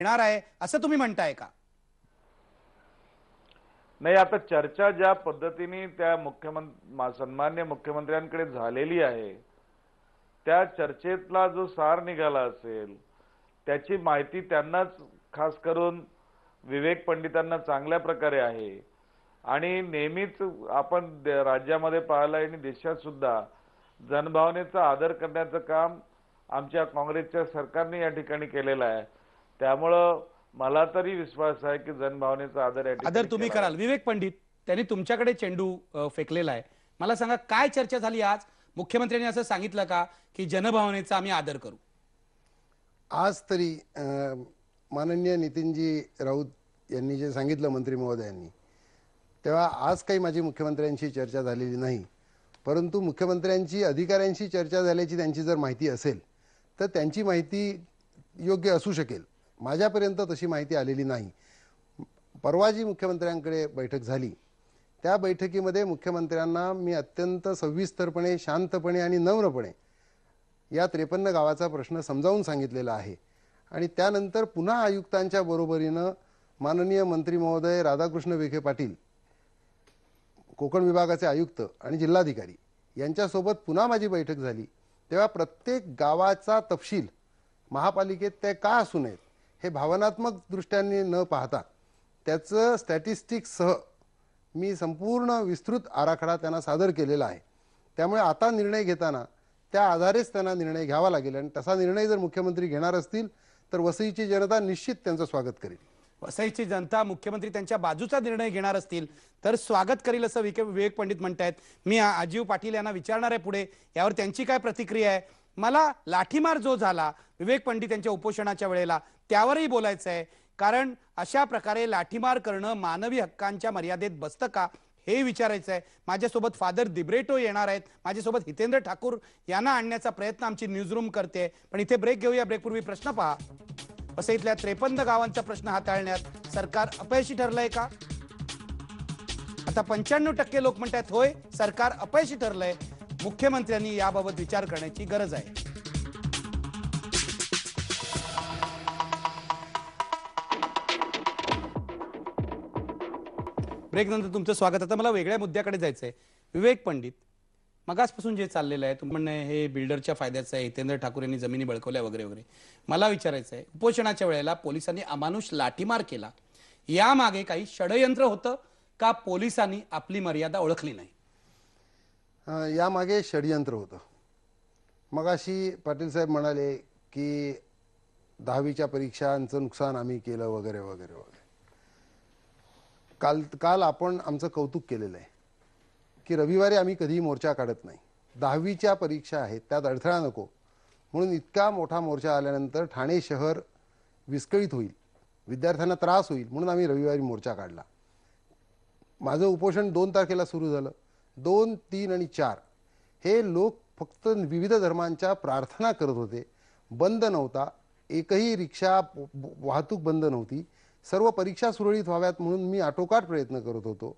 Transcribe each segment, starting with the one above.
येणार आहे असं तुम्ही म्हणताय का? नाही आता चर्चा ज्या पद्धतीने त्या मुख्यमंत्री सन्मान्य मुख्यमंत्र्यांकडे झालेली आहे त्या चर्चेतला जो सार निघाला असेल त्याची माहिती त्यांनाच खास करून विवेक पंडितांना चांगल्या प्रकारे आहे. आणि नेहमीच आपण राज्यामध्ये पाहिलं आणि देशात सुद्धा जनभावनेचा आदर करण्याचं काम आमच्या काँग्रेसच्या सरकारने या ठिकाणी केलेलं आहे. त्यामुळं मला तरी विश्वास आहे की जनभावनेचा आदर आदर तुम्ही कराल. विवेक पंडित त्यांनी तुमच्याकडे चेंडू फेकलेला आहे. मला सांगा काय चर्चा झाली आज? मुख्यमंत्र्यांनी असं सांगितलं का की जनभावनेचा आम्ही आदर करू? आज तरी माननीय नितीनजी राऊत यांनी जे सांगितलं मंत्री महोदयांनी तेव्हा आज काही माझी मुख्यमंत्र्यांशी चर्चा झालेली नाही. परंतु मुख्यमंत्र्यांची अधिकाऱ्यांशी चर्चा झाल्याची त्यांची जर माहिती असेल तर त्यांची माहिती योग्य असू शकेल. माझ्यापर्यंत तशी माहिती आलेली नाही. परवा जी मुख्यमंत्र्यांकडे बैठक झाली. त्या बैठकीमध्ये मुख्यमंत्र्यांना मी अत्यंत सविस्तरपणे शांतपणे आणि नम्रपणे या त्रेपन्न गावाचा प्रश्न समजावून सांगितलेला आहे. आणि त्यानंतर पुन्हा आयुक्तांच्या बरोबरीनं माननीय मंत्री महोदय राधाकृष्ण विखे पाटील कोकण विभागाचे आयुक्त आणि जिल्हाधिकारी यांच्यासोबत पुन्हा माझी बैठक झाली. तेव्हा प्रत्येक गावाचा तपशील महापालिकेत ते का असू नयेत? हे भावनात्मक दृष्ट्याने न पाहता त्याचं स्टॅटिस्टिक्ससह मी संपूर्ण विस्तृत आराखडा त्यांना सादर केलेला आहे. त्यामुळे आता निर्णय घेताना त्या आधारेच त्यांना निर्णय घ्यावा लागेल आणि तसा निर्णय जर मुख्यमंत्री घेणार असतील तर वसईची जनता निश्चित त्यांचं स्वागत करेल. वसईची जनता मुख्यमंत्री त्यांच्या बाजूचा निर्णय घेणार असतील तर स्वागत करील असं विके विवेक पंडित म्हणतायत. मी आजीव अजीव पाटील यांना विचारणार आहे पुढे. यावर त्यांची काय प्रतिक्रिया आहे? मला लाठीमार जो झाला विवेक पंडित यांच्या उपोषणाच्या वेळेला त्यावरही बोलायचं आहे. कारण अशा प्रकारे लाठीमार करणं मानवी हक्कांच्या मर्यादेत बसतं का हे विचारायचं आहे. माझ्यासोबत फादर दिब्रेटो येणार आहेत. माझ्यासोबत हितेंद्र ठाकूर यांना आणण्याचा प्रयत्न आमची न्यूजरूम करते पण इथे ब्रेक घेऊया. ब्रेकपूर्वी प्रश्न पहा. वसईतल्या त्रेपन्न गावांचा प्रश्न हाताळण्यात सरकार अपयशी ठरलंय का? आता पंच्याण्णव टक्के लोक म्हणतात होय सरकार अपयशी ठरलंय. मुख्यमंत्र्यांनी याबाबत विचार करण्याची गरज आहे. ब्रेकनंतर तुमचं स्वागत. आता मला वेगळ्या मुद्द्याकडे जायचंय. विवेक पंडित मगासपासून जे चाललेलं आहे तुम्ही म्हणणं हे बिल्डरच्या फायद्याचं आहे हितेंद्र ठाकूर यांनी जमिनी बळकवल्या वगैरे वगैरे. मला विचारायचं आहे उपोषणाच्या वेळेला पोलिसांनी अमानुष लाठीमार केला. यामागे काही षडयंत्र होतं का पोलिसांनी आपली मर्यादा ओळखली नाही? यामागे षडयंत्र होतं. मगाशी पाटील साहेब म्हणाले की दहावीच्या परीक्षांचं नुकसान आम्ही केलं वगैरे वगैरे वगैरे. काल काल आपण आमचं कौतुक केलेलं आहे की रविवारी आम्ही कधीही मोर्चा काढत नाही. दहावीच्या परीक्षा आहेत त्यात अडथळा नको. म्हणून इतका मोठा मोर्चा आल्यानंतर ठाणे शहर विस्कळीत होईल विद्यार्थ्यांना त्रास होईल म्हणून आम्ही रविवारी मोर्चा काढला. माझं उपोषण दोन तारखेला सुरू झालं. दोन तीन आणि चार. हे लोक फक्त विविध धर्मांच्या प्रार्थना करत होते. बंद नव्हता. एकही रिक्षा वाहतूक बंद नव्हती. सर्व परीक्षा सुरळीत व्हाव्यात म्हणून मी आटोकाट प्रयत्न करत होतो.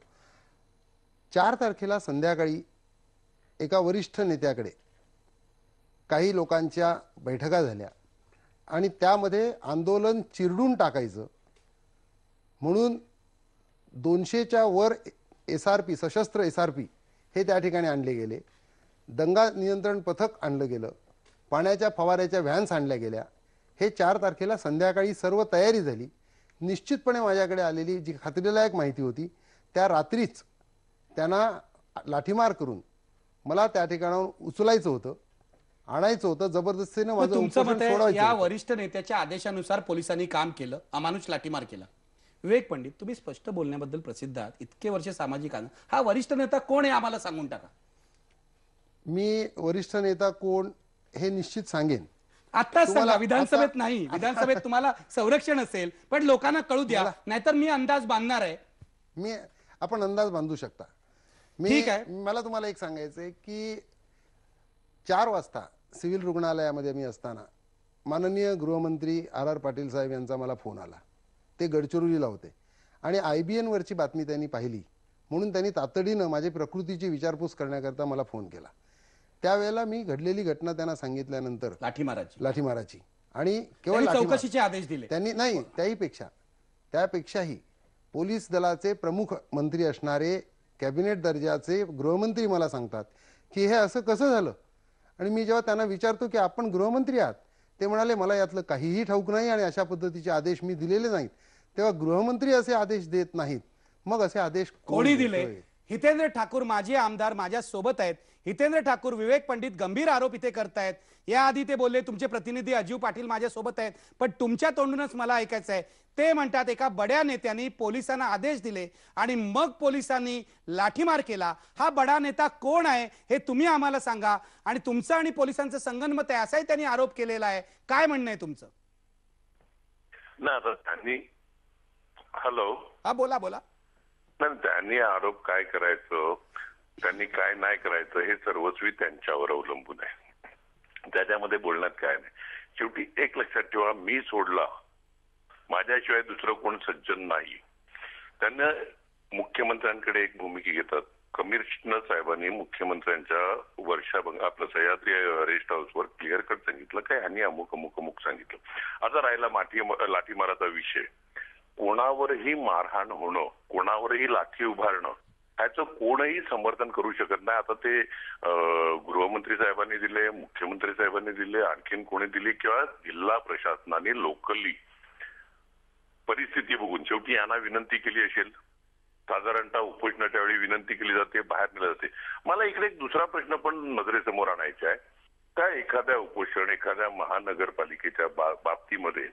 चार तारखेला संध्याकाळी एका वरिष्ठ नेत्याकडे काही लोकांच्या बैठका झाल्या आणि त्यामध्ये आंदोलन चिरडून टाकायचं म्हणून दोनशेच्या वर एस आर पी सशस्त्र एस आर पी हे त्या ठिकाणी आणले गेले. दंगा नियंत्रण पथक आणलं गेलं. पाण्याच्या फवाऱ्याच्या व्हॅन्स आणल्या गेल्या. हे चार तारखेला संध्याकाळी सर्व तयारी झाली. निश्चितपणे माझ्याकडे आलेली जी खात्रीलायक माहिती होती त्या रात्रीच त्यांना लाठीमार करून मला त्या ठिकाणाहून उचलायचं होतं आणायचं होतं जबरदस्तीनं माझं या. वरिष्ठ नेत्याच्या आदेशानुसार पोलिसांनी काम केलं अमानुष लाठीमार केला. विवेक पंडित तुम्ही स्पष्ट बोलण्याबद्दल प्रसिद्ध आहात. इतके वर्ष सामाजिक आंदोलन हा वरिष्ठ नेता कोण आहे आम्हाला सांगून टाका? मी वरिष्ठ नेता कोण हे निश्चित सांगेन. आताच सांगा. विधानसभेत आता- नाही. विधानसभेत तुम्हाला संरक्षण असेल पण लोकांना कळू द्या. नाहीतर मी अंदाज बांधणार आहे. मी आपण अंदाज बांधू शकता. मी ठीक आहे. मला तुम्हाला एक सांगायचं आहे की चार वाजता सिव्हिल रुग्णालयामध्ये मी असताना माननीय गृहमंत्री आर आर पाटील साहेब यांचा मला फोन आला. ते गडचिरोलीला होते. आणि आय बी एनवरची बातमी त्यांनी पाहिली. म्हणून त्यांनी तातडीनं माझी प्रकृतीची विचारपूस करण्याकरता मला फोन केला. त्यावेळेला मी घडलेली घटना त्यांना सांगितल्यानंतर लाठीमाराची लाठीमाराची आणि केवळ. चौकशीचे आदेश दिले. त्यांनी नाही त्याहीपेक्षा. त्यापेक्षाही पोलीस दलाचे प्रमुख मंत्री असणारे कॅबिनेट दर्जाचे गृहमंत्री मला सांगतात की हे असं कसं झालं? आणि मी जेव्हा त्यांना विचारतो की आपण गृहमंत्री आहात ते म्हणाले मला यातलं काहीही ठाऊक नाही आणि अशा पद्धतीचे आदेश मी दिलेले नाहीत. तेव्हा गृहमंत्री असे आदेश देत नाहीत. मग असे आदेश कोण दिले? हितेंद्र ठाकूर माजी आमदार माझ्या सोबत आहेत. हितेंद्र ठाकूर विवेक पंडित गंभीर आरोप इथे करतायत. याआधी ते बोलले तुमचे प्रतिनिधी अजीव पाटील माझ्या सोबत आहेत पण तुमच्या तोंडूनच मला ऐकायचं आहे ते म्हणतात एका बड्या नेत्यांनी पोलिसांना आदेश दिले आणि मग पोलिसांनी लाठीमार केला. हा बडा नेता कोण आहे हे तुम्ही आम्हाला सांगा. आणि तुमचं आणि पोलिसांचं संगनमत आहे असाही त्यांनी आरोप केलेला आहे. काय म्हणणं आहे तुमचं? ना आता त्यांनी हॅलो हा बोला बोला. नाही त्यांनी आरोप काय करायचं? त्यांनी काय नाही करायचं हे सर्वस्वी त्यांच्यावर अवलंबून आहे. त्याच्यामध्ये बोलण्यात काय नाही. शेवटी एक लक्षात ठेवा मी सोडला. माझ्याशिवाय दुसरं कोण सज्जन नाही. त्यांना मुख्यमंत्र्यांकडे एक भूमिका घेतात. कमिशनर साहेबांनी मुख्यमंत्र्यांच्या वर्षा आपलं सह्याद्री रेस्ट हाऊसवर क्लिअर कट सांगितलं. काय? आणि अमुक अमुक अमुक सांगितलं. आता राहिला माठी लाठीमाराचा विषय. कोणावरही मारहाण होणं कोणावरही लाठी उभारणं ह्याचं कोणही समर्थन करू शकत नाही. आता ते अं, गृहमंत्री साहेबांनी दिले मुख्यमंत्री साहेबांनी दिले आणखीन कोणी दिले किंवा जिल्हा प्रशासनाने लोकली परिस्थिती बघून. शेवटी यांना विनंती केली असेल. साधारणतः उपोषणाच्या वेळी विनंती केली जाते बाहेर नेलं जाते. मला इकडे एक दुसरा प्रश्न पण नजरेसमोर आणायचा आहे. का एखाद्या उपोषण एखाद्या महानगरपालिकेच्या बाबतीमध्ये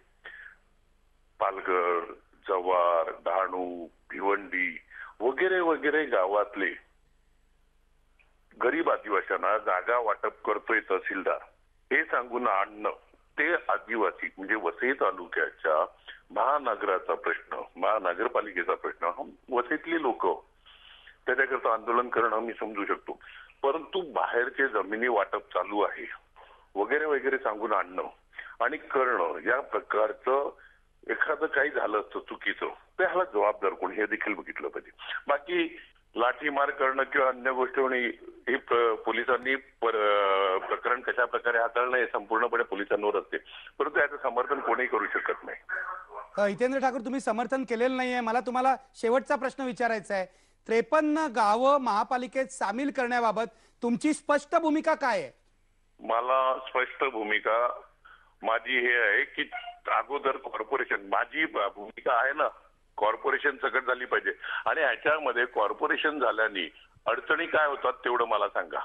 पालघर जव्हार डहाणू भिवंडी वगैरे वगैरे गावातले गरीब आदिवासींना जागा वाटप करतोय तहसीलदार. हे सांगून आणणं ते आदिवासी म्हणजे वसई तालुक्याच्या महानगराचा प्रश्न महानगरपालिकेचा प्रश्न हा वसईतली लोक त्याच्याकरता आंदोलन करणं मी समजू शकतो. परंतु बाहेरचे जमिनी वाटप चालू आहे. वगैरे वगैरे सांगून आणणं आणि करणं या प्रकारचं एखादं काही झालं असतं चुकीचं तर ह्याला जबाबदार कोण? हे देखील बघितलं पाहिजे. बाकी लाठीमार करणं किंवा अन्य गोष्टी होणे हे पोलिसांनी पर- प्रकरण कशा प्रकारे हाताळणं हे संपूर्णपणे पोलिसांवर असते. परंतु याचं समर्थन कोणीही करू शकत नाही. हितेंद्र ठाकूर तुम्ही समर्थन केलेलं नाहीये. मला तुम्हाला शेवटचा प्रश्न विचारायचा आहे. त्रेपन्न गावं महापालिकेत सामील करण्याबाबत तुमची स्पष्ट भूमिका काय आहे? मला स्पष्ट भूमिका माझी हे आहे की अगोदर कॉर्पोरेशन माझी भूमिका आहे ना कॉर्पोरेशन सकट झाली पाहिजे. आणि ह्याच्यामध्ये कॉर्पोरेशन झाल्याने अडचणी काय होतात तेवढं मला सांगा.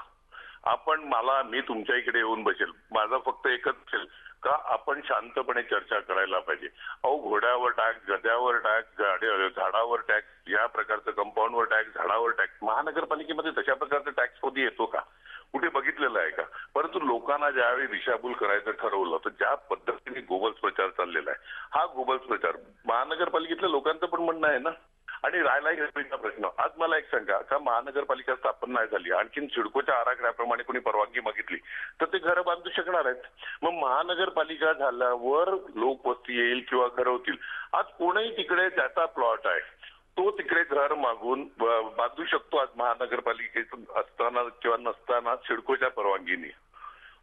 आपण मला मी तुमच्या इकडे येऊन बसेल. माझा फक्त एकच असेल का आपण शांतपणे चर्चा करायला पाहिजे. अहो घोड्यावर टॅक्स गद्यावर टॅक्स झाडावर टॅक्स या प्रकारचं कंपाऊंडवर टॅक्स झाडावर टॅक्स महानगरपालिकेमध्ये तशा प्रकारचा टॅक्स कधी येतो का? कुठे बघितलेलं आहे का? लोकांना ज्यावेळी दिशाभूल करायचं ठरवलं तर ज्या पद्धतीने गोबल्स प्रचार चाललेला आहे हा गोबल्स प्रचार. महानगरपालिकेतल्या लोकांचं पण म्हणणं आहे ना? आणि राहिला हिरवीचा प्रश्न. आज मला एक सांगा का महानगरपालिका स्थापन नाही झाली आणखीन सिडकोच्या आराखड्याप्रमाणे कोणी परवानगी मागितली तर ते घरं बांधू शकणार आहेत. मग महानगरपालिका झाल्यावर लोकवस्ती येईल किंवा घरं होतील. आज कोणीही तिकडे त्याचा प्लॉट आहे तो तिकडे घर मागून बांधू शकतो आज महानगरपालिकेत असताना किंवा नसताना सिडकोच्या परवानगीने.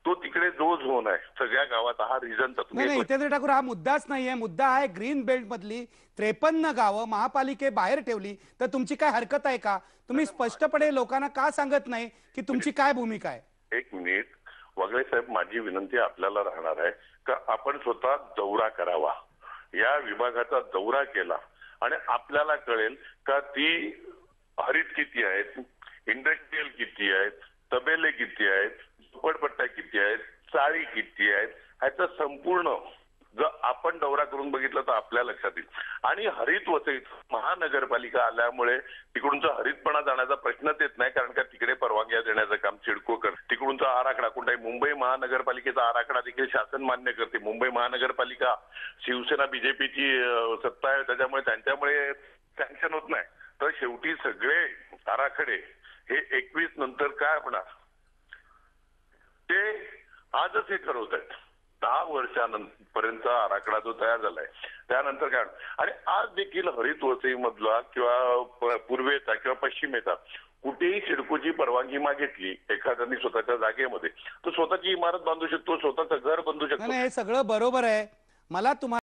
तो तिकडे जो झोन आहे सगळ्या गावात हा रिझन नाही नाही हितेंद्र ठाकूर हा मुद्दाच नाहीये. मुद्दा आहे ग्रीन बेल्ट मधली त्रेपन्न गावं महापालिके बाहेर ठेवली. तर तुमची काय हरकत आहे का? तुम्ही स्पष्टपणे लोकांना का सांगत नाही की तुमची काय भूमिका आहे? एक मिनिट वगळे साहेब माझी विनंती आपल्याला राहणार आहे का आपण स्वतः दौरा करावा. या विभागाचा दौरा केला आणि आपल्याला कळेल का ती हरित किती आहेत इंडस्ट्रीयल किती आहेत तबेले किती आहेत झोपडपट्ट्या किती आहेत चाळी किती आहेत ह्याचा संपूर्ण जर आपण दौरा करून बघितलं तर आपल्या लक्षात येईल. आणि हरित वसईत महानगरपालिका आल्यामुळे तिकडूनचा हरितपणा जाण्याचा प्रश्नच येत नाही कारण का तिकडे परवानग्या देण्याचं काम सिडको कर तिकडूनचा आराखडा कोणताही मुंबई महानगरपालिकेचा आराखडा देखील शासन मान्य करते. मुंबई महानगरपालिका शिवसेना बीजेपीची सत्ता आहे त्याच्यामुळे त्यांच्यामुळे सँक्शन होत नाही. तर शेवटी सगळे आराखडे हे एकवीस नंतर काय होणार ते आजच हे ठरवत आहेत दहा वर्षांपर्यंत आराखडा जो तयार झालाय त्यानंतर काय आणि आज देखील हरित वसईमधला किंवा पूर्वेचा किंवा पश्चिमेचा कुठेही सिडकोची परवानगी मागितली एखाद्यानी स्वतःच्या जागेमध्ये तो स्वतःची इमारत बांधू शकतो स्वतःचं घर बांधू शकतो. हे सगळं बरोबर आहे. मला तुम्हाला